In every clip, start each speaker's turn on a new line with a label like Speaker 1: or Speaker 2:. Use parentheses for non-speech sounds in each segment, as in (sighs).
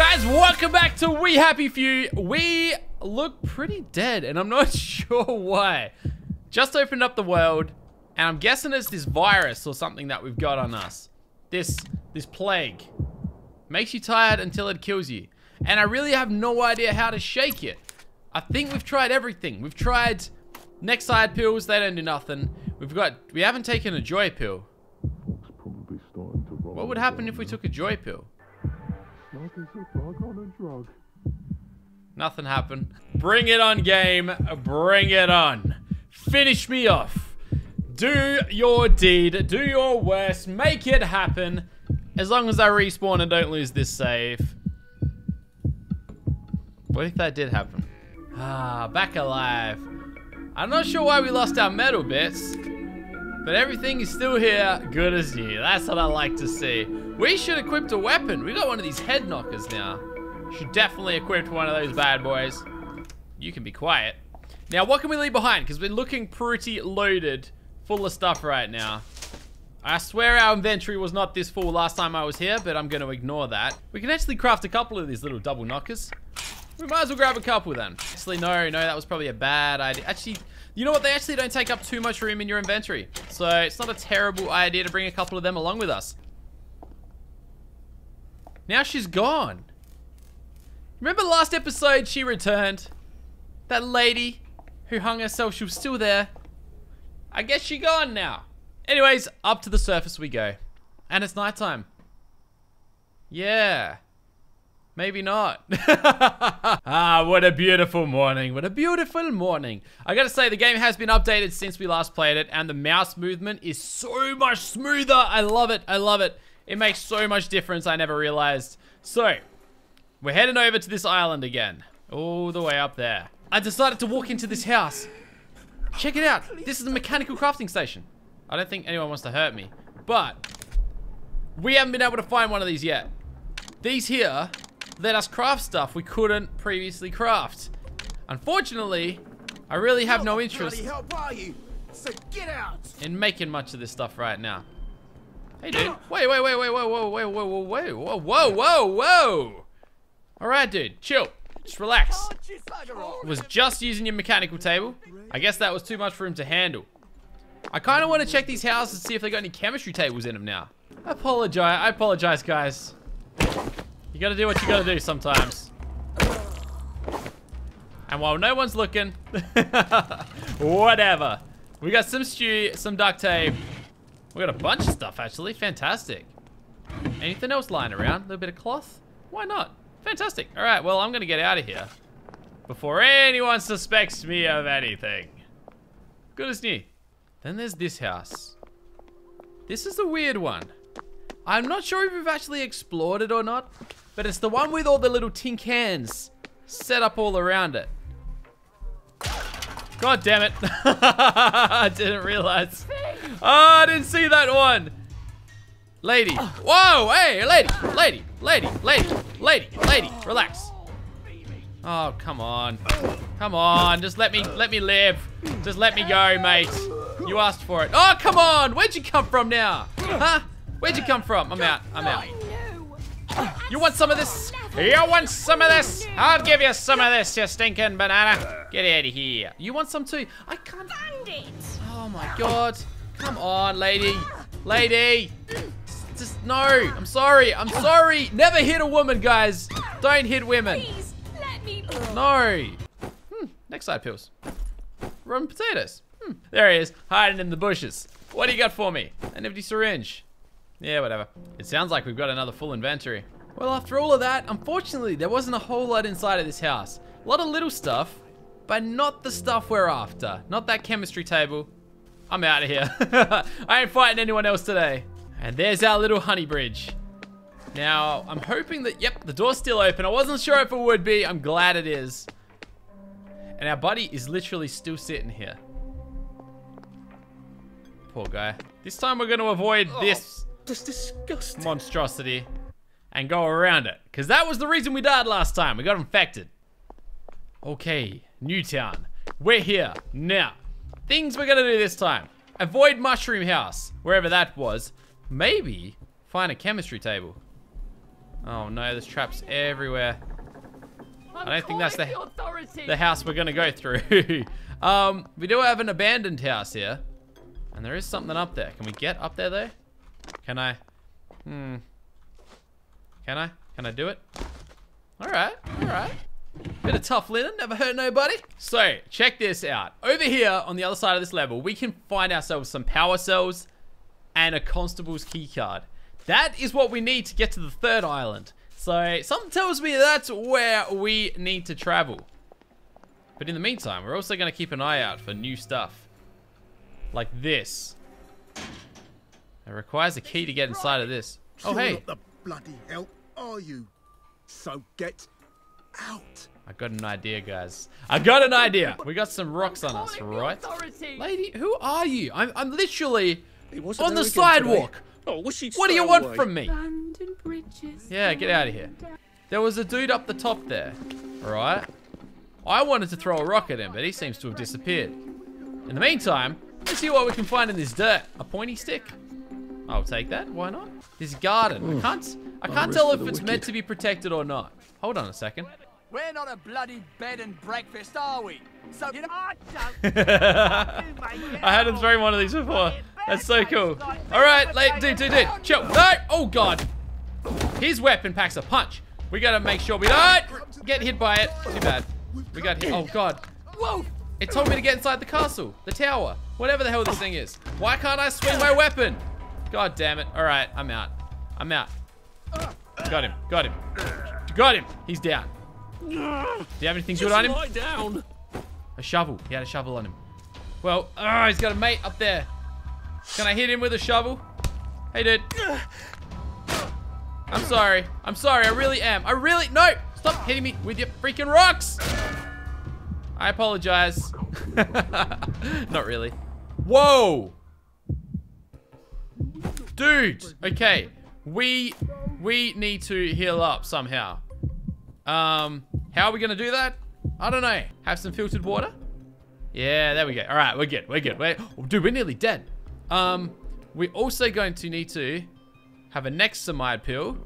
Speaker 1: Guys, welcome back to We Happy Few. We look pretty dead, and I'm not (laughs) sure why. Just opened up the world, and I'm guessing it's this virus or something that we've got on us. This, this plague. Makes you tired until it kills you. And I really have no idea how to shake it. I think we've tried everything. We've tried next side pills, they don't do nothing. We've got, we haven't taken a joy pill.
Speaker 2: Probably starting to
Speaker 1: What would happen if we took a joy pill?
Speaker 2: A dog on a drug.
Speaker 1: Nothing happened. Bring it on, game. Bring it on. Finish me off. Do your deed. Do your worst. Make it happen. As long as I respawn and don't lose this save. What if that did happen? Ah, back alive. I'm not sure why we lost our metal bits. But everything is still here, good as new. That's what I like to see. We should equip a weapon. We got one of these head knockers now. Should definitely equip one of those bad boys. You can be quiet. Now, what can we leave behind? Because we're looking pretty loaded, full of stuff right now. I swear our inventory was not this full last time I was here, but I'm going to ignore that. We can actually craft a couple of these little double knockers. We might as well grab a couple then. Actually, no, no, that was probably a bad idea. Actually, you know what? They actually don't take up too much room in your inventory. So it's not a terrible idea to bring a couple of them along with us. Now she's gone. Remember last episode she returned? That lady who hung herself, she was still there. I guess she gone now. Anyways, up to the surface we go. And it's nighttime. Yeah. Maybe not. (laughs) ah, what a beautiful morning. What a beautiful morning. I gotta say, the game has been updated since we last played it, and the mouse movement is so much smoother. I love it. I love it. It makes so much difference I never realized. So, we're heading over to this island again. All the way up there. I decided to walk into this house. Check it out. This is a mechanical crafting station. I don't think anyone wants to hurt me. But, we haven't been able to find one of these yet. These here let us craft stuff we couldn't previously craft. Unfortunately, I really have no interest
Speaker 3: help are you? So get out!
Speaker 1: in making much of this stuff right now. Hey, dude. Wait, wait, wait, wait, whoa, whoa, wait, whoa, whoa, whoa, whoa, whoa, whoa, whoa. All right, dude. Chill. Just relax. Was just using your mechanical table. I guess that was too much for him to handle. I kind of want to check these houses to see if they got any chemistry tables in them now. I apologize. I apologize, guys. You gotta do what you gotta do sometimes. And while no one's looking, (laughs) whatever. We got some stew, some duct tape. We got a bunch of stuff, actually. Fantastic. Anything else lying around? A little bit of cloth? Why not? Fantastic. All right, well, I'm gonna get out of here before anyone suspects me of anything. Good as new. Then there's this house. This is a weird one. I'm not sure if we've actually explored it or not, but it's the one with all the little tin cans set up all around it. God damn it. (laughs) I didn't realize. Oh, I didn't see that one. Lady. Whoa, hey, lady, lady, lady, lady, lady, lady, relax. Oh, oh come on. Come on, just let me, let me live. Just let me go, mate. You asked for it. Oh, come on. Where'd you come from now? Huh? Where'd you come from? I'm out. I'm out. You want some of this? You want some of this? I'll give you some of this, you stinking banana. Get out of here. You want some too? I can't. Find it! Oh my god. Come on, lady. Lady. Just no. I'm sorry. I'm sorry. Never hit a woman, guys. Don't hit women.
Speaker 4: Please, let me.
Speaker 1: No. Hmm. Next side pills. Rotten potatoes. Hmm. There he is, hiding in the bushes. What do you got for me? An empty syringe. Yeah, whatever. It sounds like we've got another full inventory. Well, after all of that, unfortunately, there wasn't a whole lot inside of this house. A lot of little stuff, but not the stuff we're after. Not that chemistry table. I'm out of here. (laughs) I ain't fighting anyone else today. And there's our little honey bridge. Now, I'm hoping that, yep, the door's still open. I wasn't sure if it would be. I'm glad it is. And our buddy is literally still sitting here. Poor guy. This time we're going to avoid oh, this
Speaker 3: That's disgusting.
Speaker 1: monstrosity and go around it. Because that was the reason we died last time. We got infected. Okay, Newtown. We're here. Now, things we're going to do this time. Avoid Mushroom House, wherever that was. Maybe find a chemistry table. Oh no, there's traps everywhere.
Speaker 4: I'm
Speaker 1: I don't think that's
Speaker 4: calling
Speaker 1: the- The house we're gonna go through. (laughs) um, we do have an abandoned house here. And there is something up there. Can we get up there though? Can I? Hmm. Can I? Can I do it? Alright, alright. Bit of tough linen, never hurt nobody. So, check this out. Over here on the other side of this level, we can find ourselves some power cells and a constable's keycard. That is what we need to get to the third island. So, something tells me that's where we need to travel. But in the meantime, we're also going to keep an eye out for new stuff. Like this. It requires a key to get inside of this. Oh, hey.
Speaker 3: Not the bloody hell, are you? So get out.
Speaker 1: I got an idea, guys. I got an idea. We got some rocks on us, right? Lady, who are you? I'm, I'm literally on the
Speaker 3: there today.
Speaker 1: sidewalk.
Speaker 3: Oh, was she
Speaker 1: What do you want
Speaker 3: away?
Speaker 1: from me?
Speaker 4: Bridges.
Speaker 1: Yeah, get out of here. There was a dude up the top there, alright? I wanted to throw a rock at him, but he seems to have disappeared. In the meantime, let's see what we can find in this dirt. A pointy stick? I'll take that, why not? This garden, I can't, I can't tell if
Speaker 2: the
Speaker 1: it's meant to be protected or not. Hold on a second.
Speaker 5: We're not a bloody bed and breakfast, are we? So you know,
Speaker 4: I don't. (laughs)
Speaker 1: I hadn't thrown one of these before. That's so cool. All right, like, dude, dude, dude, chill. No, oh god. His weapon packs a punch. We gotta make sure we don't get hit by it. Too bad. We got hit. Oh god.
Speaker 5: whoa!
Speaker 1: It told me to get inside the castle, the tower, whatever the hell this thing is. Why can't I swing my weapon? God damn it. All right, I'm out. I'm out. Got him. Got him. Got him. He's down. Do you have anything good
Speaker 3: Just
Speaker 1: on him?
Speaker 3: lie down.
Speaker 1: A shovel. He had a shovel on him. Well, ah, he's got a mate up there. Can I hit him with a shovel? Hey, dude. I'm sorry. I'm sorry. I really am. I really... No! Stop hitting me with your freaking rocks! I apologize. (laughs) Not really. Whoa! Dude! Okay. We... We need to heal up somehow. Um, how are we gonna do that? I don't know. Have some filtered water? Yeah, there we go. All right, we're good. We're good. We're, oh, dude, we're nearly dead. Um, we're also going to need to have a Nexamide pill.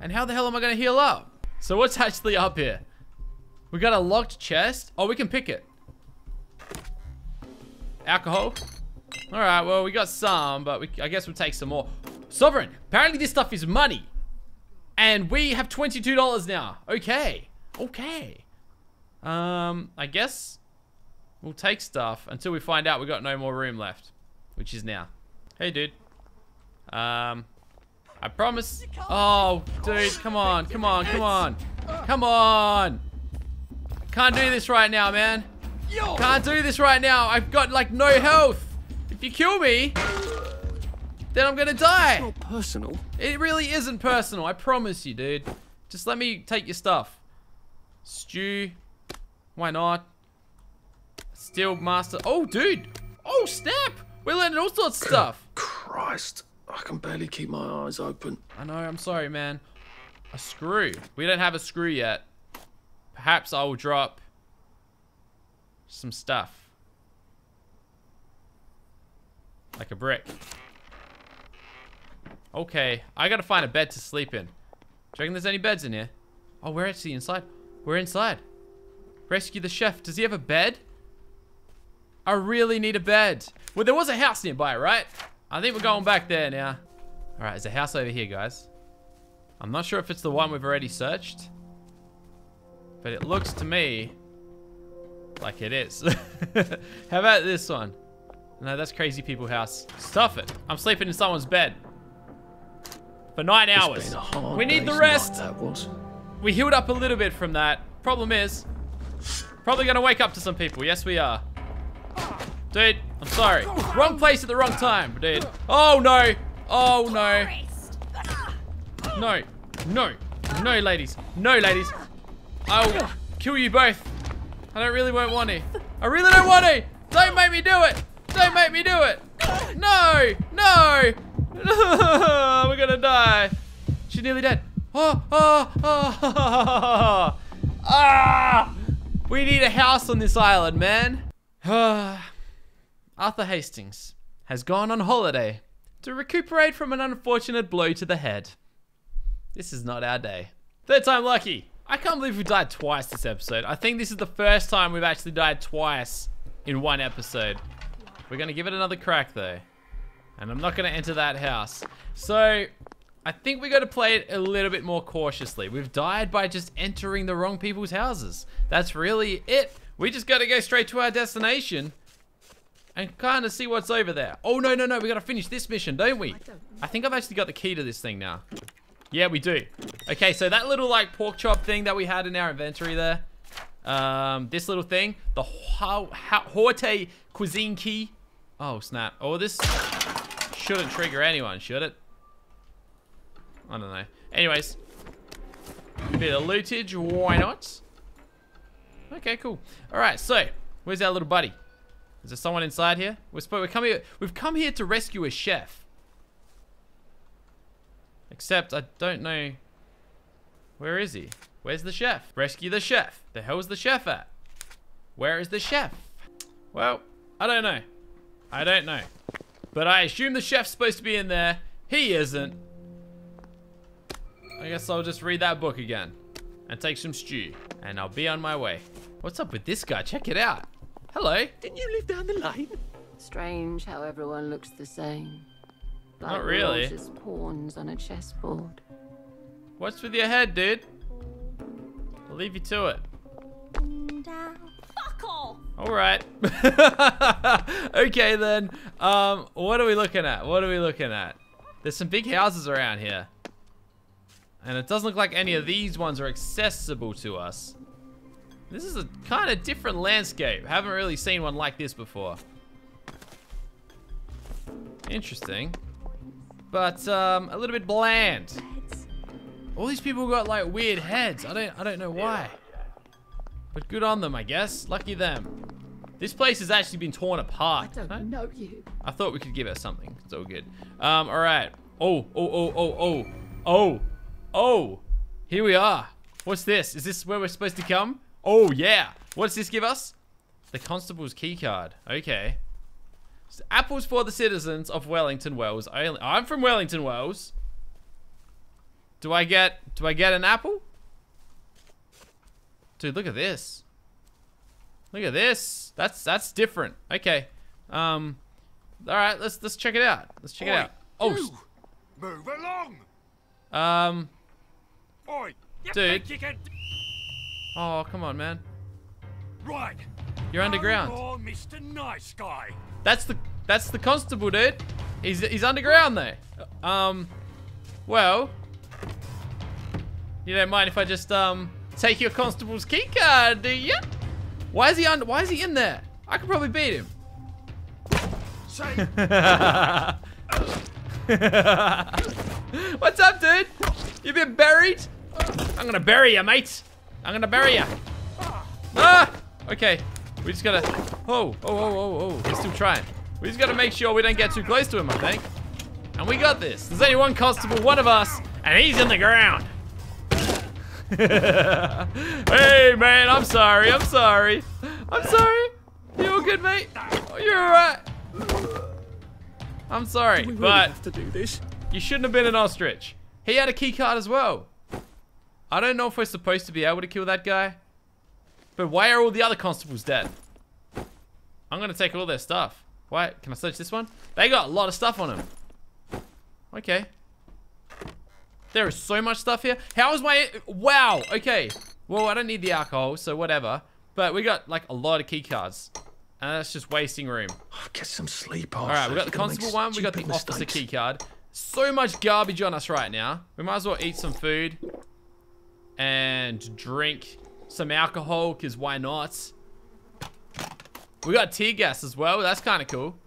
Speaker 1: And how the hell am I to heal up? So what's (laughs) actually up here? We got a locked chest. Oh, we can pick it. Alcohol. All right, well, we got some, but we, I guess we'll take some more. Sovereign, apparently this stuff is money. And we have $22 now. Okay. Okay. Um, I guess we'll take stuff until we find out we got no more room left, which is now. Hey, dude. Um, I promise. Oh, dude, come on, come on, come on, come on. Can't do this right now, man. Can't do this right now. I've got like no health. If you kill me, then I'm gonna die.
Speaker 3: Not personal.
Speaker 1: It really isn't personal. I promise you, dude. Just let me take your stuff. Stew. Why not? Steel master. Oh, dude. Oh, snap. We're learning all sorts of stuff.
Speaker 2: Christ, I can barely keep my eyes open.
Speaker 1: I know. I'm sorry, man. A screw. We don't have a screw yet. Perhaps I will drop some stuff. Like a brick. Okay, I gotta find a bed to sleep in. Do you reckon there's any beds in here? Oh, we're actually inside. We're inside. Rescue the chef. Does he have a bed? I really need a bed. Well, there was a house nearby, right? I think we're going back there now. All right, there's a house over here, guys. I'm not sure if it's the one we've already searched. But it looks to me like it is. (laughs) How about this one? No, that's crazy people house. Stuff it. I'm sleeping in someone's bed. For nine hours.
Speaker 2: been a hard
Speaker 1: We need the rest.
Speaker 2: that was.
Speaker 1: We healed up a little bit from that. Problem is, probably gonna wake up to some people. Yes, we are. Dude, I'm sorry. Wrong place at the wrong time, dude. Oh no. Oh no. No. No. No, ladies. No, ladies. I'll kill you both. I don't really won't want to. I really don't want to. Don't make me do it. Don't make me do it. No. No. (laughs) We're gonna die. She's nearly dead. Oh, oh, oh. Ah! We need a house on this island, man. (sighs) Arthur Hastings has gone on holiday to recuperate from an unfortunate blow to the head. This is not our day. Third time lucky. I can't believe we died twice this episode. I think this is the first time we've actually died twice in one episode. We're gonna give it another crack though. And I'm not gonna enter that house. So, I think we gotta play it a little bit more cautiously. We've died by just entering the wrong people's houses. That's really it. We just gotta go straight to our destination and kind of see what's over there. Oh, no, no, no. We got to finish this mission, don't we? I think I've actually got the key to this thing now. Yeah, we do. Okay, so that little, like, pork chop thing that we had in our inventory there. Um, this little thing. The Ho Ho Horte cuisine key. Oh, snap. Oh, this shouldn't trigger anyone, should it? I don't know. Anyways. Bit of lootage. Why not? Okay, cool. All right, so where's our little buddy? Is there someone inside here? We're supposed we come here. We've come here to rescue a chef. Except I don't know. Where is he? Where's the chef? Rescue the chef. The hell's the chef at? Where is the chef? Well, I don't know. I don't know. But I assume the chef's supposed to be in there. He isn't. I guess I'll just read that book again. And take some stew. And I'll be on my way. What's up with this guy? Check it out. Hello.
Speaker 2: Didn't you live down the lane?
Speaker 4: Strange how everyone looks the same. Like
Speaker 1: Not really.
Speaker 4: all just pawns on a chessboard.
Speaker 1: What's with your head, dude? I'll leave you to it. All right. (laughs) okay then. Um, what are we looking at? What are we looking at? There's some big houses around here. And it doesn't look like any of these ones are accessible to us. This is a kind of different landscape. Haven't really seen one like this before. Interesting. But um, a little bit bland. All these people got like weird heads. I don't I don't know why. But good on them, I guess. Lucky them. This place has actually been torn apart.
Speaker 4: I don't
Speaker 1: Huh?
Speaker 4: know you.
Speaker 1: I thought we could give her something. It's all good. Um, all right. Oh, oh, oh, oh, oh, oh, oh. Here we are. What's this? Is this where we're supposed to come? Oh, yeah. What's this give us? The constable's key card. Okay. So apples for the citizens of Wellington Wells. I'm from Wellington Wells. Do I get? Do I get an apple? Dude, look at this. Look at this. That's that's different. Okay. Um. All right. Let's let's check it out. Let's check it out. Oh.
Speaker 3: Move along!
Speaker 1: Um.
Speaker 3: Oi!
Speaker 1: Dude. Oh, come on, man.
Speaker 3: Right.
Speaker 1: You're underground.
Speaker 3: More Mr. Nice Guy.
Speaker 1: That's the that's the constable, dude. He's he's underground there. Um. Well. You don't mind if I just um take your constable's key card, do you? Why is he on? Why is he in there? I could probably beat him. (laughs) What's up, dude? You been buried? I'm gonna bury you, mate. I'm gonna bury you. Ah! Okay. We just gotta. Oh, oh, oh, oh, oh. He's still trying. We just gotta make sure we don't get too close to him, I think. And we got this. There's only one constable, one of us, and he's in the ground. (laughs) hey, man, I'm sorry. I'm sorry. I'm sorry. You all good, mate? Oh, you're alright. I'm sorry,
Speaker 2: We really
Speaker 1: but
Speaker 2: have to do this.
Speaker 1: you shouldn't have been an ostrich. He had a key card as well. I don't know if we're supposed to be able to kill that guy. But why are all the other constables dead? I'm gonna take all their stuff. Why? Can I search this one? They got a lot of stuff on them. Okay. There is so much stuff here. How is my... Wow, okay. Well, I don't need the alcohol, so whatever. But we got, like, a lot of key cards. And that's just wasting room.
Speaker 2: Oh, get some sleep,
Speaker 1: All right, we got the constable one. We got the officer key card. So much garbage on us right now. We might as well eat some food and drink some alcohol, because why not? We got tear gas as well. That's kind of cool.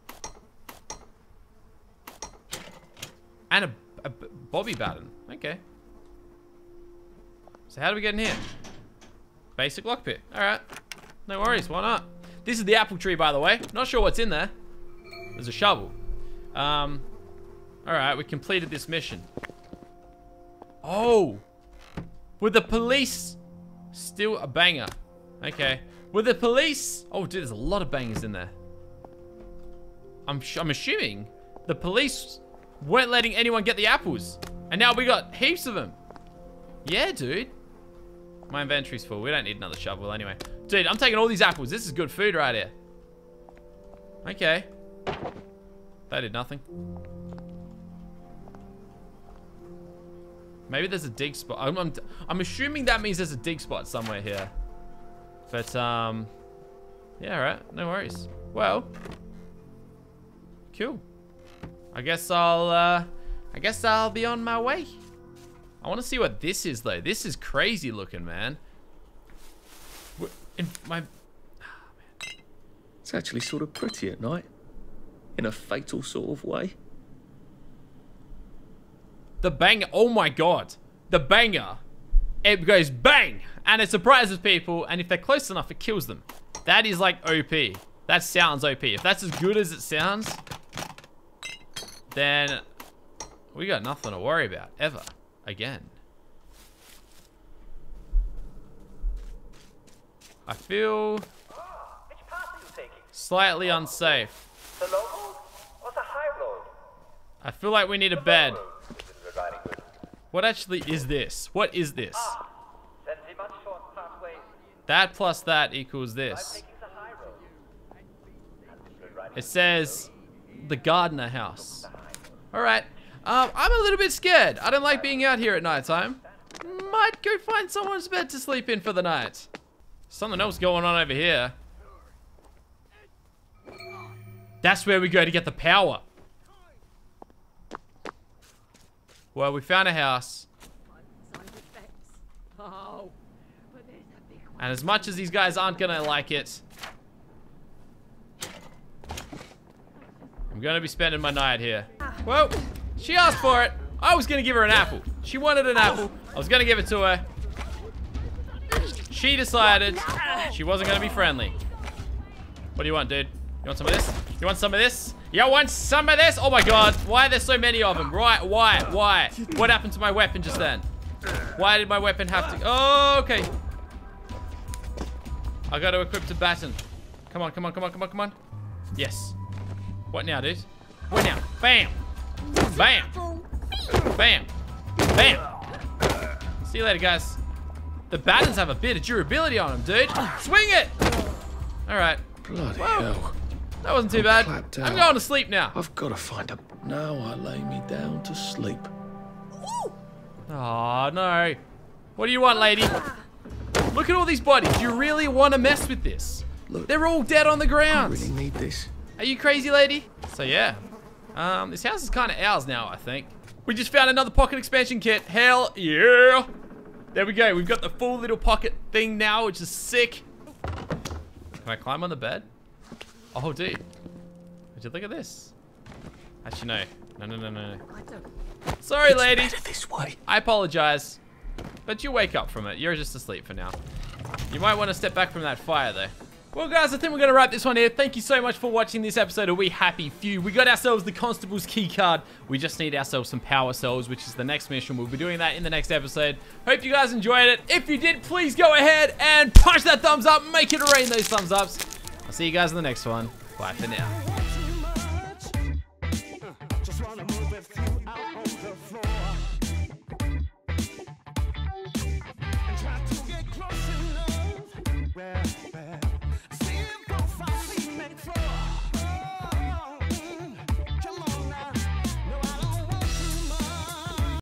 Speaker 1: And a, a bobby baton. Okay. So how do we get in here? Basic lockpick. All right. No worries. Why not? This is the apple tree, by the way. Not sure what's in there. There's a shovel. Um. All right, we completed this mission. Oh, with the police still a banger. Okay, with the police. Oh, dude, there's a lot of bangers in there. I'm I'm assuming the police weren't letting anyone get the apples, and now we got heaps of them. Yeah, dude. My inventory's full. We don't need another shovel anyway. Dude, I'm taking all these apples. This is good food right here. Okay. That did nothing. Maybe there's a dig spot. I'm, I'm, I'm assuming that means there's a dig spot somewhere here. But, um... Yeah, alright. No worries. Well. Cool. I guess I'll, uh... I guess I'll be on my way. I want to see what this is, though. This is crazy looking, man. In my...
Speaker 2: It's actually sort of pretty at night. In a fatal sort of way.
Speaker 1: The banger. Oh my god. The banger. It goes bang. And it surprises people. And if they're close enough, it kills them. That is like OP. That sounds OP. If that's as good as it sounds, then we got nothing to worry about. Ever. Again. I feel slightly unsafe. I feel like we need a bed. What actually is this? What is this? That plus that equals this. It says the gardener house. All right. Um, I'm a little bit scared. I don't like being out here at nighttime. Might go find someone's bed to sleep in for the night. Something else going on over here. That's where we go to get the power. Well, we found a house. And as much as these guys aren't gonna like it, I'm gonna be spending my night here. Well, she asked for it. I was gonna give her an apple. She wanted an apple. I was gonna give it to her. She decided she wasn't gonna be friendly. What do you want, dude? You want some of this? You want some of this? You want some of this? Oh my god, why are there so many of them? Right, why, why? What happened to my weapon just then? Why did my weapon have to... Oh, okay. I got to equip the baton. Come on, come on, come on, come on, come on. Yes. What now, dude? What now? Bam. Bam. Bam. Bam. See you later, guys. The batons have a bit of durability on them, dude. Swing it. All right.
Speaker 2: Bloody
Speaker 1: Whoa.
Speaker 2: hell.
Speaker 1: That wasn't too bad. I'm going to sleep now.
Speaker 2: I've got to find a... Now I lay me down to sleep.
Speaker 1: Oh, no. What do you want, lady? Look at all these bodies. Do you really want to mess with this?
Speaker 2: Look.
Speaker 1: They're all dead on the ground.
Speaker 2: I really need this.
Speaker 1: Are you crazy, lady? So, yeah. Um, this house is kind of ours now, I think. We just found another pocket expansion kit. Hell yeah. There we go. We've got the full little pocket thing now, which is sick. Can I climb on the bed? Oh, dude. Would you look at this? Actually, no. No, no, no, no. no.
Speaker 4: I don't.
Speaker 1: Sorry, lady.
Speaker 2: This way.
Speaker 1: I apologize. But you wake up from it. You're just asleep for now. You might want to step back from that fire, though. Well, guys, I think we're going to wrap this one here. Thank you so much for watching this episode of We Happy Few. We got ourselves the Constable's key card. We just need ourselves some power cells, which is the next mission. We'll be doing that in the next episode. Hope you guys enjoyed it. If you did, please go ahead and punch that thumbs up. Make it rain those thumbs ups. I'll see you guys in the next one. Bye for now.